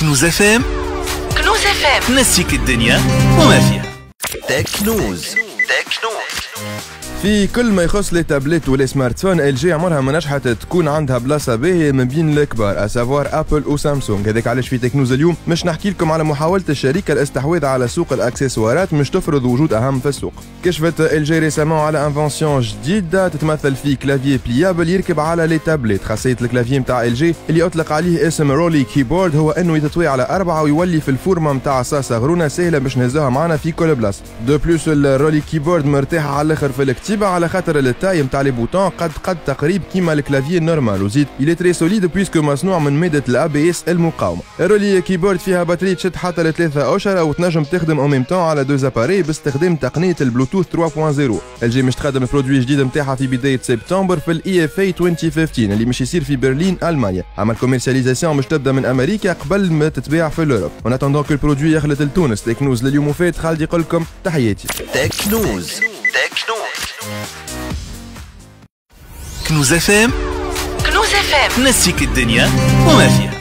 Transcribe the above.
كنوز FM كنوز FM نسيك الدنيا وما فيها. تكنوز تكنوز في كل ما يخص les tablettes و les smartphones LG عمرها ما نجحت تكون عندها بلاصة باهية من بين الكبار à savoir Apple و Samsung هذاك علاش في تكنوز اليوم؟ مش نحكي لكم على محاولة الشركة الاستحواذ على سوق الأكسسوارات مش تفرض وجود أهم في السوق. كشفت LG récemment على invention جديدة تتمثل في clavier pliable يركب على les tablettes. خاصية ال clavier نتاع LG اللي أطلق عليه اسم Rolly Keyboard هو إنه يتطوي على أربعة ويولي في الفورمة نتاع عصا صغرونة سهلة باش نهزوها معنا في كل بلاصة. de plus ال Rolly Keyboard مرتاحه على الآخر في الكتيبه على خاطر ال taille نتاع les boutons قد قد تقريب كيما ال clavier normal وزيد il est très solide puisque مصنوع من مادة ال ABS المقاومة ال Rolly Keyboard فيها batterie تشد حتى لثلاثة أشهر وتنجم تخدم au même temps على deux appareils باستخدام تقنية البلوتوث 3.0 LG مش تقدم produit جديد نتاعها في بداية سبتمبر في ال IFA 2015 اللي مش يصير في برلين ألمانيا أما ال commercialisation مش تبدا من أمريكا قبل ما تتباع في ال Europe en attendant que ال produit يخلط لتونس تكنوز لليوم وفات خالد يقول لكم تحياتي تكنوز كنوز اف ام كنوز اف ام نسيك الدنيا وما فيها